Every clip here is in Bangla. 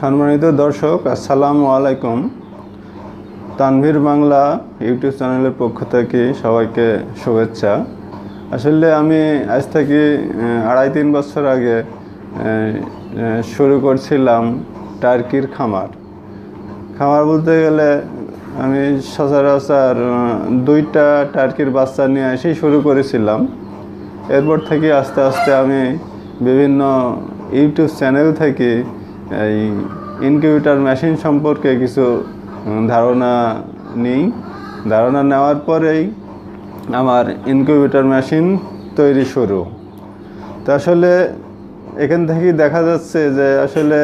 সম্মানিত দর্শক, আসসালামু আলাইকুম। তানভীর বাংলা ইউটিউব চ্যানেলের পক্ষ থেকে সবাইকে শুভেচ্ছা। আসলে আমি আজ থেকে আড়াই তিন বছর আগে শুরু করছিলাম টার্কির খামার। খামার বলতে গেলে আমি সচরাচর দুইটা টার্কির বাচ্চা নিয়ে এসেই শুরু করেছিলাম। এরপর থেকে আস্তে আস্তে আমি বিভিন্ন ইউটিউব চ্যানেল থেকে এই ইনকিউবেটার মেশিন সম্পর্কে কিছু ধারণা নিই। ধারণা নেওয়ার পরেই আমার ইনকিউবেটার মেশিন তৈরি শুরু। তো আসলে এখান থেকেই দেখা যাচ্ছে যে আসলে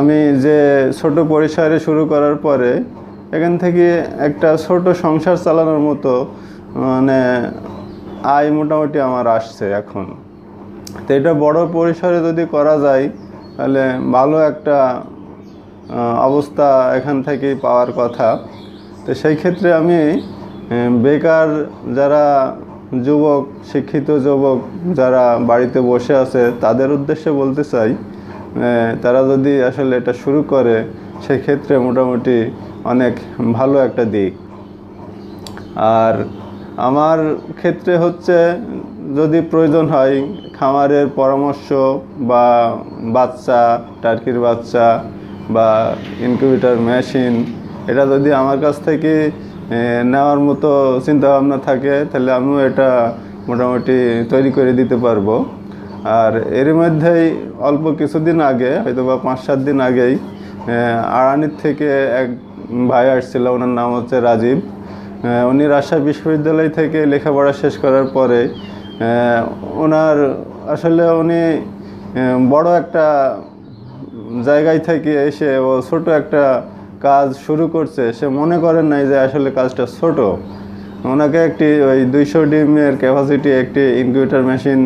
আমি যে ছোট পরিসরে শুরু করার পরে এখান থেকে একটা ছোট সংসার চালানোর মতো মানে আয় মোটামুটি আমার আসছে এখন। তো এটা বড় পরিসরে যদি করা যায় তাহলে ভালো একটা অবস্থা এখান থেকেই পাওয়ার কথা। তো সেই ক্ষেত্রে আমি বেকার যারা যুবক, শিক্ষিত যুবক যারা বাড়িতে বসে আছে, তাদের উদ্দেশ্যে বলতে চাই তারা যদি আসলে এটা শুরু করে সেই ক্ষেত্রে মোটামুটি অনেক ভালো একটা দিক। আর আমার ক্ষেত্রে হচ্ছে যদি প্রয়োজন হয়, খামারের পরামর্শ বা বাচ্চা, টার্কির বাচ্চা বা ইনকিউবেটার মেশিন, এটা যদি আমার কাছ থেকে নেওয়ার মতো চিন্তাভাবনা থাকে, তাহলে আমিও এটা মোটামুটি তৈরি করে দিতে পারব। আর এর মধ্যেই অল্প কিছুদিন আগে হয়তো বা পাঁচ সাত দিন আগেই আড়ানির থেকে এক ভাই আসছিল, ওনার নাম হচ্ছে রাজীব। উনি রাজশাহী বিশ্ববিদ্যালয় থেকে লেখাপড়া শেষ করার পরে ওনার আসলে উনি বড় একটা জায়গায় থেকে এসে ও ছোট একটা কাজ শুরু করছে। সে মনে করেন নাই যে আসলে কাজটা ছোট। ওনাকে একটি ওই দুইশো ডিমের ক্যাপাসিটি একটি ইনকিউবেটার মেশিন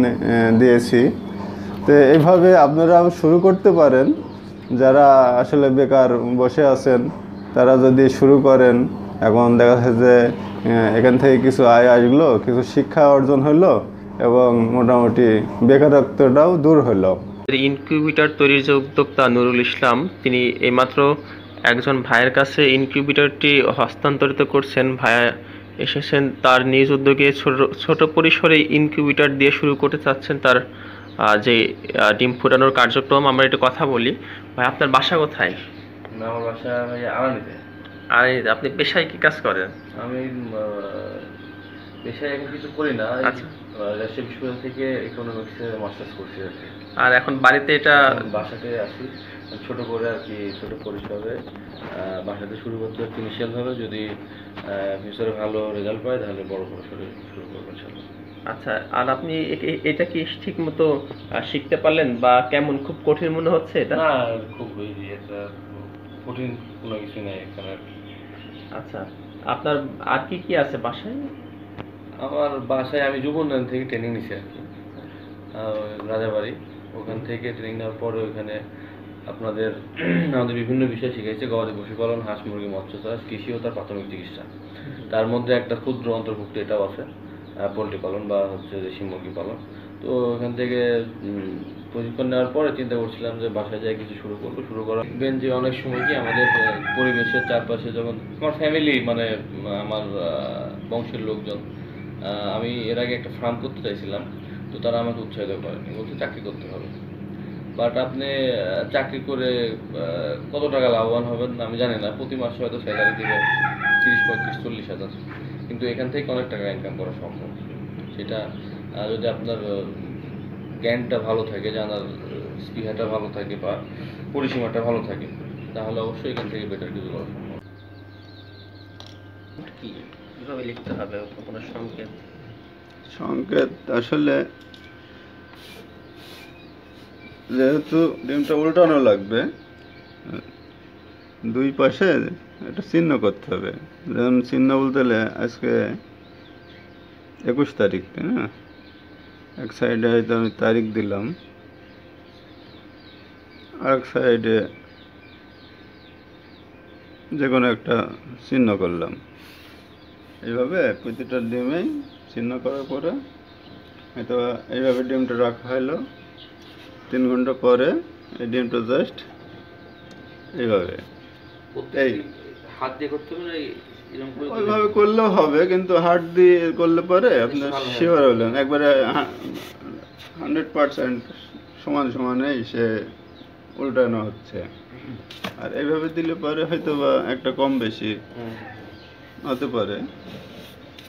দিয়েছি। তো এইভাবে আপনারাও শুরু করতে পারেন। যারা আসলে বেকার বসে আছেন, তারা যদি শুরু করেন, এখন দেখা যাচ্ছে যে এখান থেকে কিছু আয় আসলো, কিছু শিক্ষা অর্জন হলো এবং মোটামুটি বেকারত্বটাও দূর হলো। ইনকিউবেটর তৈরির যে উদ্যোক্তা নুরুল ইসলাম তিনি এইমাত্র একজন ভাইয়ের কাছে ইনকিউবেটরটি হস্তান্তরিত করছেন। ভাইয়া এসেছেন তার নিজ উদ্যোগে ছোট ছোট পরিসরে ইনকিউবেটর দিয়ে শুরু করতে চাচ্ছেন তার যে ডিম ফুটানোর কার্যক্রম। আমরা একটু কথা বলি। ভাই আপনার বাসা কোথায়? আমার বাসা আর আপনি পেশায় কি কাজ করেন? আমি পেশায় এখন কিছু করি না আচ্ছা। রাজশাহী বিশ্ববিদ্যালয় থেকে ইকোনমিক্সে মাস্টার্স করছি আর কি। আর এখন বাড়িতে এটা বাসাতে আসি ছোট করে আর কি ছোট পরিসরে বাসাতে শুরু করতে হচ্ছে ইনিশিয়াল ভাবে। যদি ফিউচারে ভালো রেজাল্ট পাই তাহলে বড় পরিসরে শুরু করব ইনশাল্লাহ আচ্ছা আর আপনি এটা কি ঠিক মতো শিখতে পারলেন বা কেমন খুব কঠিন মনে হচ্ছে এটা? না খুব ইজি এটা কঠিন কোনো কিছু নেই এখানে। আচ্ছা আপনার আর কি কি আছে বাসায়? আমার বাসায় আমি যুব থেকে ট্রেনিং নিছি আর কি। রাজাবাড়ি। ওখান থেকে ট্রেনিং নেওয়ার পরে ওইখানে আপনাদের আমাদের বিভিন্ন বিষয় শিখাইছে। গবাদি পশুপালন হাঁস মুরগি মৎস্য চাষ কৃষি ও তার প্রাথমিক চিকিৎসা। তার মধ্যে একটা ক্ষুদ্র অন্তর্ভুক্ত এটাও আছে পোলট্রি পালন বা হচ্ছে দেশি মুরগি পালন। তো ওখান থেকে প্রশিক্ষণ নেওয়ার পরে চিন্তা করছিলাম যে বাসায় যাই কিছু শুরু করব। শুরু করা দেখবেন যে অনেক সময় কি আমাদের পরিবেশের চারপাশে যখন আমার ফ্যামিলি মানে আমার বংশের লোকজন আমি এর আগে একটা ফার্ম করতে চাইছিলাম, তো তারা আমাকে উৎসাহিত করেনি। বলতে চাকরি করতে হবে। বাট আপনি চাকরি করে কত টাকা লাভবান হবেন আমি জানি না। প্রতি মাসে হয়তো স্যালারি দিবে তিরিশ, পঁয়ত্রিশ, চল্লিশ হাজার। কিন্তু এখান থেকে অনেক টাকা ইনকাম করা সম্ভব। সেটা যদি আপনার জ্ঞানটা ভালো থাকে, জানার স্পৃহাটা ভালো থাকে বা পরিসীমাটা ভালো থাকে, তাহলে অবশ্যই এখান থেকে বেটার কিছু করা সম্ভব। কীভাবে লিখতে হবে? কোনো সংকেত? সংকেত আসলে যেহেতু ডিমটা উল্টানো লাগবে, দুই পাশে একটা চিহ্ন করতে হবে। যেমন চিহ্ন বলতে হলে আজকে একুশ তারিখ, তাই না? এক সাইডে হয়তো আমি তারিখ দিলাম আর এক সাইডে যে কোনো একটা চিহ্ন করলাম। এইভাবে প্রতিটা ডিমেই চিহ্ন করার পরে হয়তো এইভাবে ডিমটা রাখা হলো। তিন ঘণ্টা পরে এই ডিমটা জাস্ট এইভাবে। এই হাত দিয়ে করতে হবে ওইভাবে করলেও হবে কিন্তু হাত দিয়ে করলে পরে আপনার শিওর হলেন। একবারে হান্ড্রেড পার্সেন্ট সমান সমানেই সে উল্টানো হচ্ছে। আর এইভাবে দিলে পরে হয়তো বা একটা কম বেশি। হতে পারে।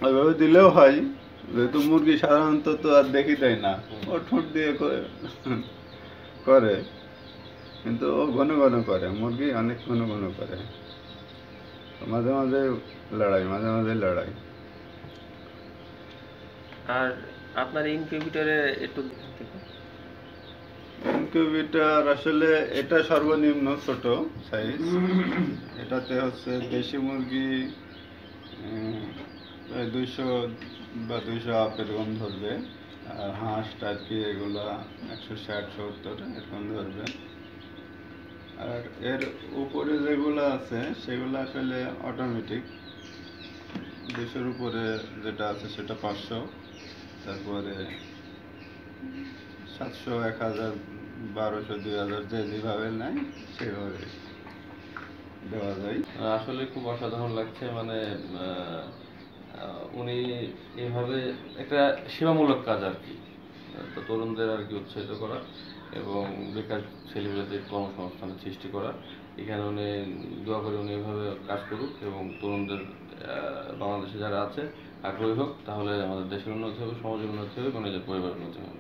ওইভাবে দিলেও হয় যেহেতু মুরগি সাধারণত তো আর দেখি দেয় না। ও ঠোঁট দিয়ে করে করে। কিন্তু ও ঘন ঘন করে মুরগি অনেক ঘন ঘন করে। মাঝে মাঝে লড়াই মাঝে মাঝে লড়াই। আর আপনার ইনকিউবেটরে একটু ইনকিউবেটার আসলে এটা সর্বনিম্ন ছোট সাইজ। এটাতে হচ্ছে দেশি মুরগি দুইশো বা দুইশো আপ এরকম ধরবে, আর হাঁস, টার্কি এগুলা একশো ষাট, সত্তর এরকম ধরবে। আর এর উপরে যেগুলো আছে, সেগুলো আসলে অটোমেটিক দুশোর উপরে যেটা আছে সেটা পাঁচশো, তারপরে সাতশো, এক হাজার, বারোশো, দুই হাজার যে যেভাবে নেয়, সেভাবে। দেওয়া যায়। আসলে খুব অসাধারণ লাগছে মানে উনি এভাবে একটা সেবামূলক কাজ আর কি তরুণদের আর কি উৎসাহিত করা এবং বেকার ছেলেমেয়েদের কর্মসংস্থানের সৃষ্টি করা। এখানে উনি, দোয়া করে উনি এভাবে কাজ করুক এবং তরুণদের বাংলাদেশে যারা আছে, আগ্রহী হোক, তাহলে আমাদের দেশের উন্নতি হবে, সমাজের উন্নতি হবে এবং নিজের পরিবারের উন্নতি হবে।